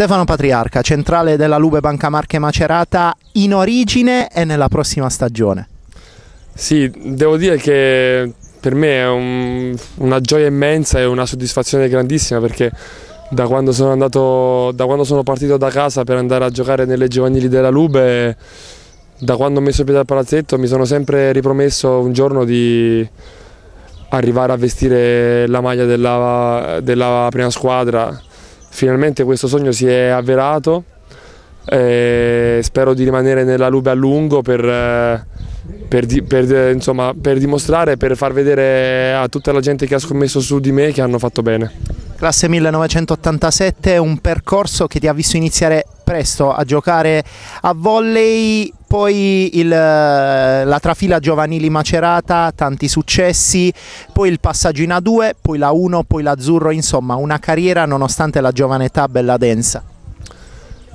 Stefano Patriarca, centrale della Lube Banca Marche Macerata, in origine e nella prossima stagione. Sì, devo dire che per me è un, una gioia immensa e una soddisfazione grandissima perché da quando, andato, da quando sono partito da casa per andare a giocare nelle giovanili della Lube, da quando ho messo piede al palazzetto mi sono sempre ripromesso un giorno di arrivare a vestire la maglia della, della prima squadra. Finalmente questo sogno si è avverato e spero di rimanere nella Lube a lungo per per, per, insomma, per dimostrare, per far vedere a tutta la gente che ha scommesso su di me che hanno fatto bene. Classe 1987 un percorso che ti ha visto iniziare presto a giocare a volley, poi il, la trafila giovanili macerata, tanti successi, poi il passaggio in A2, poi la 1, poi l'azzurro, insomma una carriera nonostante la giovane età bella densa.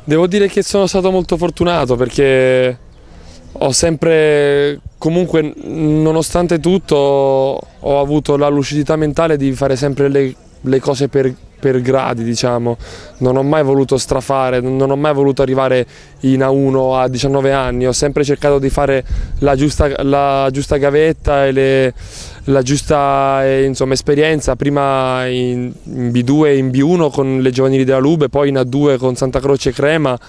Devo dire che sono stato molto fortunato perché ho sempre, comunque nonostante tutto, ho avuto la lucidità mentale di fare sempre le, le cose per, per, gradi, diciamo. Non ho mai voluto strafare, non ho mai voluto arrivare in A1 a 19 anni, ho sempre cercato di fare la giusta, la giusta gavetta e le, la giusta eh, insomma, esperienza, prima in, in B2 e in B1 con le giovanili della Lube, poi in A2 con Santa Croce e Crema.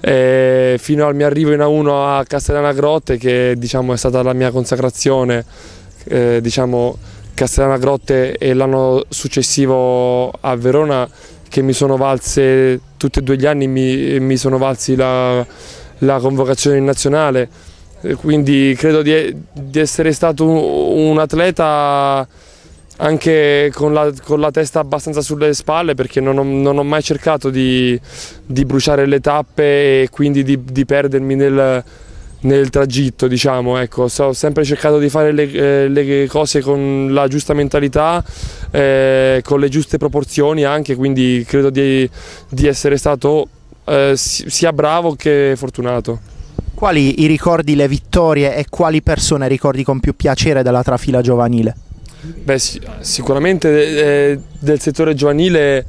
Eh, fino al mio arrivo in A1 a Castellana Grotte che diciamo, è stata la mia consacrazione, eh, diciamo, Castellana Grotte e l'anno successivo a Verona che mi sono valse tutti e due gli anni mi, mi sono valsi la, la convocazione in nazionale quindi credo di, di essere stato un, un atleta anche con la, con la, testa abbastanza sulle spalle perché non ho, non ho mai cercato di, di, bruciare le tappe e quindi di, di perdermi nel, nel, tragitto diciamo ecco ho sempre cercato di fare le, eh, le cose con la giusta mentalità eh, con le giuste proporzioni anche quindi credo di, di essere stato eh, sia bravo che fortunato quali i ricordi, le vittorie e quali persone ricordi con più piacere della trafila giovanile? Beh, sicuramente eh, del settore giovanile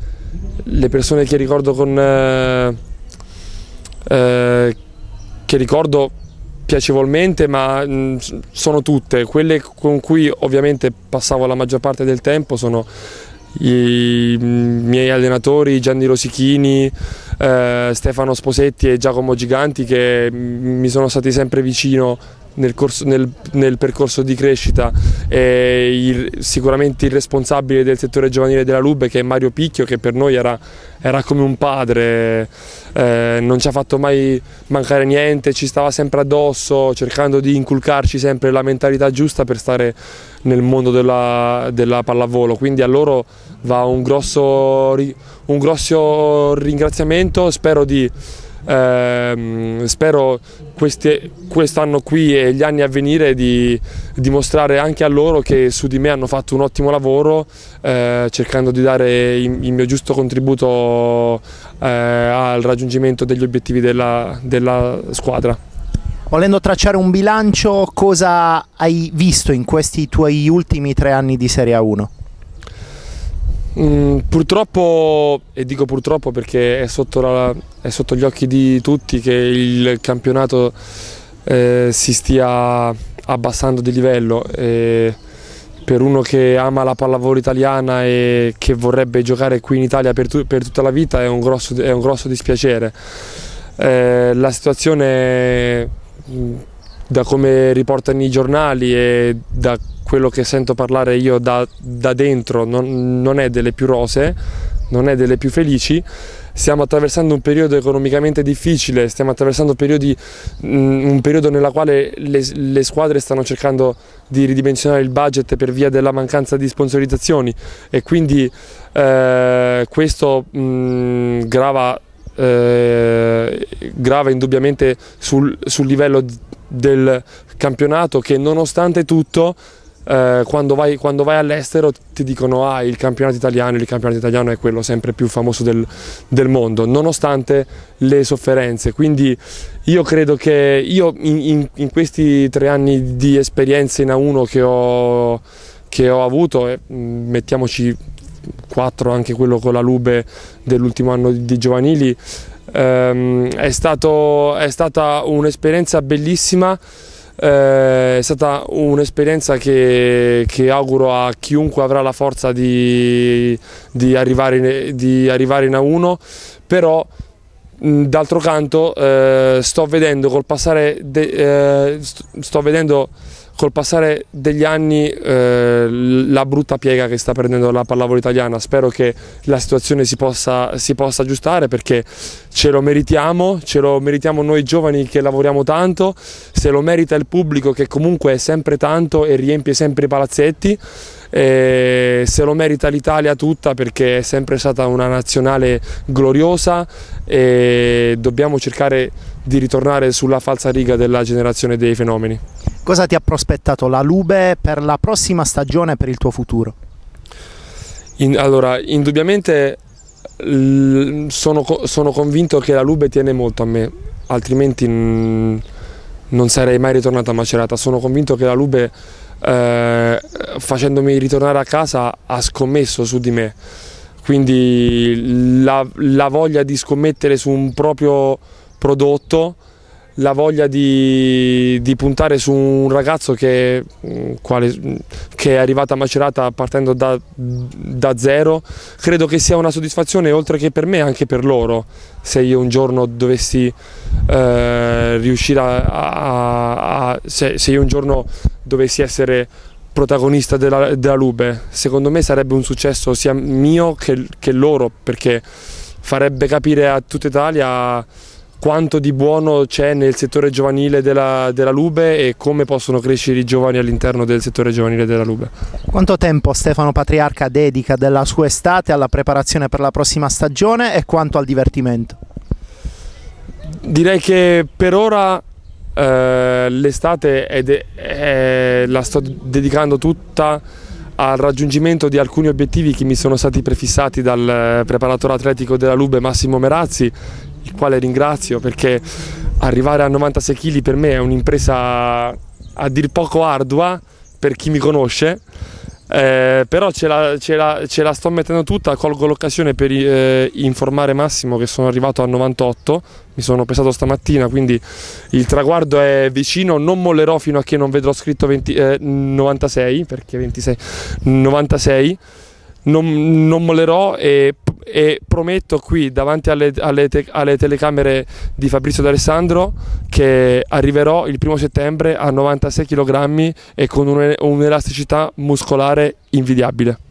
le persone che ricordo con eh, eh, che ricordo piacevolmente ma mh, sono tutte. Quelle con cui ovviamente passavo la maggior parte del tempo sono i miei allenatori Gianni Rosichini, eh, Stefano Sposetti e Giacomo Giganti che mi sono stati sempre vicino nel, corso, nel, nel percorso di crescita e il, sicuramente il responsabile del settore giovanile della Lube che è Mario Picchio che per noi era, era come un padre, eh, non ci ha fatto mai mancare niente, ci stava sempre addosso cercando di inculcarci sempre la mentalità giusta per stare nel mondo della, della pallavolo, quindi a loro va un grosso, un grosso ringraziamento, spero di eh, spero quest'anno qui e gli anni a venire di dimostrare anche a loro che su di me hanno fatto un ottimo lavoro eh, cercando di dare il, il mio giusto contributo eh, al raggiungimento degli obiettivi della, della squadra. Volendo tracciare un bilancio, cosa hai visto in questi tuoi ultimi tre anni di Serie A1? Mm, purtroppo, e dico purtroppo perché è sotto, la, è sotto, gli occhi di tutti che il campionato eh, si stia abbassando di livello. E per uno che ama la pallavolo italiana e che vorrebbe giocare qui in Italia per, tu, per tutta la vita è un grosso, è un grosso dispiacere. Eh, la situazione mm, da come riportano i giornali e da quello che sento parlare io da, da dentro non, non, è delle più rose, non è delle più felici. Stiamo attraversando un periodo economicamente difficile, stiamo attraversando periodi, mm, un periodo nella quale le, le, squadre stanno cercando di ridimensionare il budget per via della mancanza di sponsorizzazioni e quindi eh, questo mh, mm, grava, eh, grava, indubbiamente sul, sul livello del campionato che nonostante tutto eh, quando vai, quando vai all'estero ti dicono ah il campionato italiano, il campionato italiano è quello sempre più famoso del, del mondo, nonostante le sofferenze. Quindi io credo che io in, in, in questi tre anni di esperienza in A1 che ho, che ho avuto, eh, mettiamoci 4 anche quello con la Lube dell'ultimo anno di giovanili. Ehm, è, stato, è stata un'esperienza bellissima. Eh, è stata un'esperienza che, che, auguro a chiunque avrà la forza di, di, arrivare, di arrivare in A1, però d'altro canto eh, sto vedendo col passare, de, eh, sto vedendo col passare degli anni eh, la brutta piega che sta prendendo la pallavolo italiana. Spero che la situazione si possa, si possa, aggiustare perché ce lo meritiamo, ce lo meritiamo noi giovani che lavoriamo tanto, se lo merita il pubblico che comunque è sempre tanto e riempie sempre i palazzetti. E se lo merita l'Italia tutta perché è sempre stata una nazionale gloriosa e dobbiamo cercare di ritornare sulla falsa riga della generazione dei fenomeni. Cosa ti ha prospettato la Lube per la prossima stagione per il tuo futuro? In, allora, indubbiamente sono, sono, convinto che la Lube tiene molto a me, altrimenti non sarei mai ritornato a Macerata. Sono convinto che la Lube, eh, facendomi ritornare a casa, ha scommesso su di me. Quindi la, la voglia di scommettere su un proprio prodotto la voglia di, di, puntare su un ragazzo che, mm, quale, che, è arrivato a Macerata partendo da, da, zero, credo che sia una soddisfazione oltre che per me anche per loro se io un giorno dovessi eh, riuscire a, a, a se, se, io un giorno dovessi essere protagonista della, della, Lube, secondo me sarebbe un successo sia mio che, che loro perché farebbe capire a tutta Italia quanto di buono c'è nel settore giovanile della, della, Lube e come possono crescere i giovani all'interno del settore giovanile della Lube. Quanto tempo Stefano Patriarca dedica della sua estate alla preparazione per la prossima stagione e quanto al divertimento? Direi che per ora eh, l'estate la sto dedicando tutta al raggiungimento di alcuni obiettivi che mi sono stati prefissati dal preparatore atletico della Lube Massimo Merazzi il quale ringrazio perché arrivare a 96 kg per me è un'impresa a dir poco ardua per chi mi conosce. Eh, però ce la, ce, la, ce la, sto mettendo tutta, colgo l'occasione per eh, informare Massimo che sono arrivato a 98, mi sono pesato stamattina, quindi il traguardo è vicino, non mollerò fino a che non vedrò scritto 20, eh, 96, perché 26, 96, non, non mollerò e e prometto qui davanti alle, alle, te, alle, telecamere di Fabrizio D'Alessandro che arriverò il primo settembre a 96 kg e con un'elasticità muscolare invidiabile.